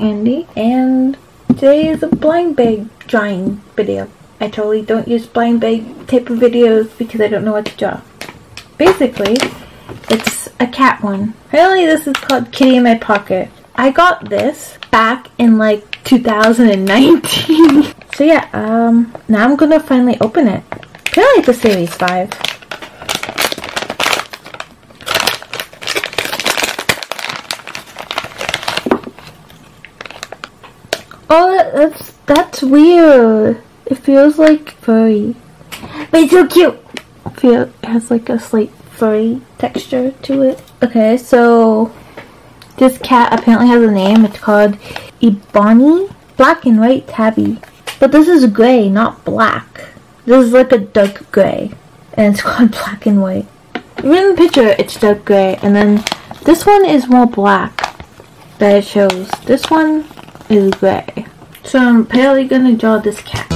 Candy and today is a blind bag drawing video. I totally don't use blind bag type of videos because I don't know what to draw. Basically, it's a cat one. Apparently this is called Kitty in My Pocket. I got this back in like 2019. so yeah, um, now I'm gonna finally open it. Apparently it's a series 5. Oh, that's that's weird. It feels like furry, but it's so cute. Feel it has like a slight furry texture to it. Okay, so this cat apparently has a name. It's called Ebony Black and White Tabby, but this is gray, not black. This is like a dark gray, and it's called Black and White. Even in the picture, it's dark gray, and then this one is more black that it shows. This one is gray. So I'm apparently gonna draw this cat.